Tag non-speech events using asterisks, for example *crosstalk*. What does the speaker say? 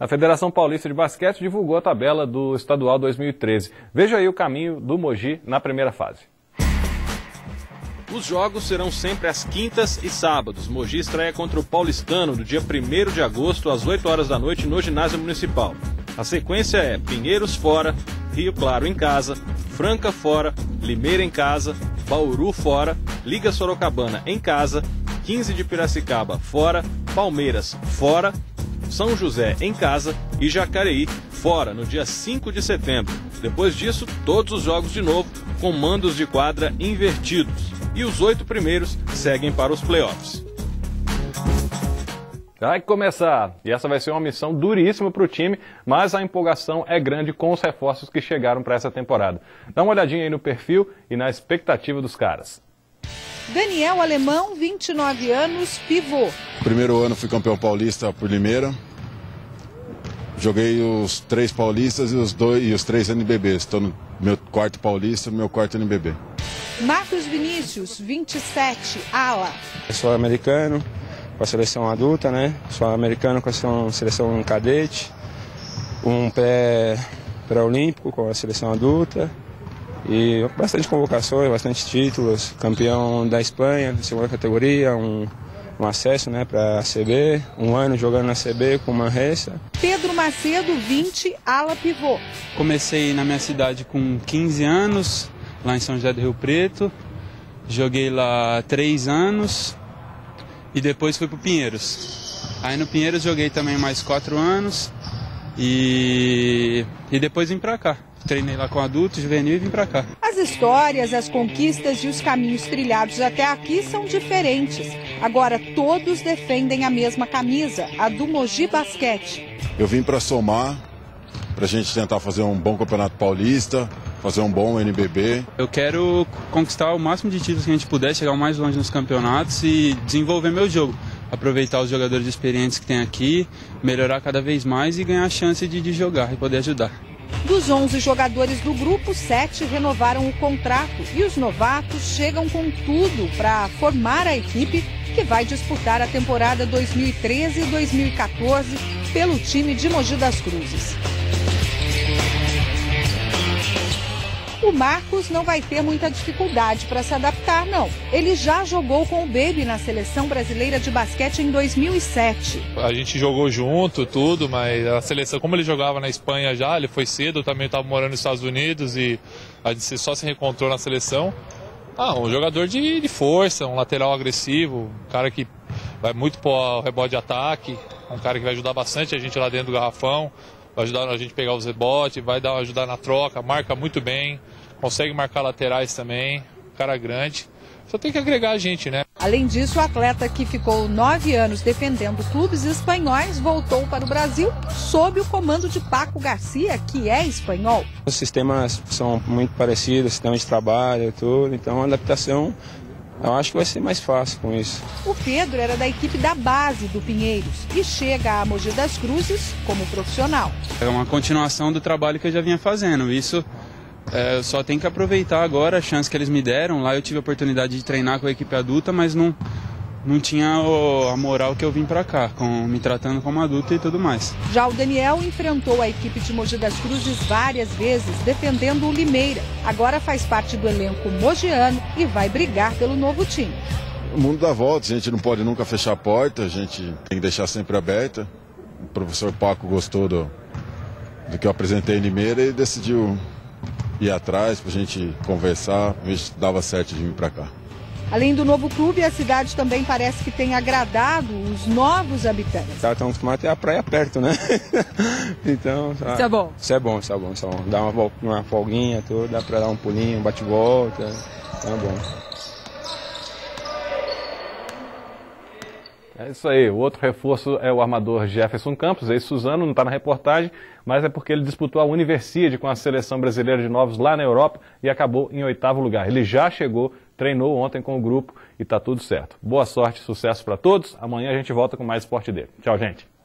A Federação Paulista de Basquete divulgou a tabela do Estadual 2013. Veja aí o caminho do Mogi na primeira fase. Os jogos serão sempre às quintas e sábados. Mogi estreia contra o Paulistano no dia 1 de agosto, às 8 horas da noite, no ginásio municipal. A sequência é Pinheiros fora, Rio Claro em casa, Franca fora, Limeira em casa, Bauru fora, Liga Sorocabana em casa, 15 de Piracicaba fora, Palmeiras fora, São José em casa e Jacareí fora no dia 5 de setembro. Depois disso, todos os jogos de novo com mandos de quadra invertidos. E os oito primeiros seguem para os playoffs. Vai começar. E essa vai ser uma missão duríssima para o time, mas a empolgação é grande com os reforços que chegaram para essa temporada. Dá uma olhadinha aí no perfil e na expectativa dos caras. Daniel Alemão, 29 anos, pivô. Primeiro ano fui campeão paulista por Limeira. Joguei os três paulistas e os, dois, e os três NBBs. Estou no meu quarto paulista e meu quarto NBB. Marcos Vinícius, 27, ala. Eu sou americano, com a seleção adulta, né? Sou americano com a seleção cadete, um pré-olímpico com a seleção adulta e bastante convocações, bastante títulos, campeão da Espanha, segunda categoria, um, um acesso né, para a CB, um ano jogando na CB com uma resta. Pedro Macedo, 20, ala pivô. Comecei na minha cidade com 15 anos, lá em São José do Rio Preto. Joguei lá três anos e depois fui para o Pinheiros. Aí no Pinheiros joguei também mais quatro anos e, e depois vim para cá. Treinei lá com adultos, juvenil e vim para cá. As histórias, as conquistas e os caminhos trilhados até aqui são diferentes. Agora todos defendem a mesma camisa, a do Mogi Basquete. Eu vim para somar, para a gente tentar fazer um bom campeonato paulista, fazer um bom NBB. Eu quero conquistar o máximo de títulos que a gente puder, chegar o mais longe nos campeonatos e desenvolver meu jogo. Aproveitar os jogadores experientes que tem aqui, melhorar cada vez mais e ganhar a chance de, de jogar e poder ajudar. Dos 11 jogadores do grupo, sete renovaram o contrato e os novatos chegam com tudo para formar a equipe que vai disputar a temporada 2013 e 2014 pelo time de Mogi das Cruzes. O Marcos não vai ter muita dificuldade para se adaptar, não. Ele já jogou com o Baby na seleção brasileira de basquete em 2007. A gente jogou junto, tudo, mas a seleção, como ele jogava na Espanha já, ele foi cedo, também estava morando nos Estados Unidos e a gente só se reencontrou na seleção. Ah, um jogador de, de força, um lateral agressivo, um cara que vai muito para o rebote de ataque, um cara que vai ajudar bastante a gente lá dentro do garrafão vai ajudar a gente a pegar os rebotes, vai dar, ajudar na troca, marca muito bem, consegue marcar laterais também, cara grande. Só tem que agregar a gente, né? Além disso, o atleta que ficou nove anos defendendo clubes espanhóis voltou para o Brasil sob o comando de Paco Garcia, que é espanhol. Os sistemas são muito parecidos, sistema de trabalho, tudo, então a adaptação eu acho que vai ser mais fácil com isso. O Pedro era da equipe da base do Pinheiros e chega a Mogi das Cruzes como profissional. É uma continuação do trabalho que eu já vinha fazendo. Isso é, só tem que aproveitar agora a chance que eles me deram. Lá eu tive a oportunidade de treinar com a equipe adulta, mas não, não tinha o, a moral que eu vim para cá, com, me tratando como adulto e tudo mais. Já o Daniel enfrentou a equipe de Mogi das Cruzes várias vezes, defendendo o Limeira. Agora faz parte do elenco mogiano e vai brigar pelo novo time. O mundo dá volta, a gente não pode nunca fechar a porta, a gente tem que deixar sempre aberta. O professor Paco gostou do, do que eu apresentei em Limeira e decidiu ir atrás para a gente conversar, ver se dava certo de vir para cá. Além do novo clube, a cidade também parece que tem agradado os novos habitantes. Estão acostumados a ter a praia perto, né? *laughs* então, tá. isso é bom. Isso é bom, isso é bom. Isso é bom. Dá uma, uma folguinha, tudo, dá para dar um pulinho, um bate-volta. É bom. É isso aí. O outro reforço é o armador Jefferson Campos, ex-Suzano, não está na reportagem, mas é porque ele disputou a Universiade com a seleção brasileira de novos lá na Europa e acabou em oitavo lugar. Ele já chegou treinou ontem com o grupo e está tudo certo. Boa sorte, sucesso para todos. Amanhã a gente volta com mais esporte dele. Tchau, gente.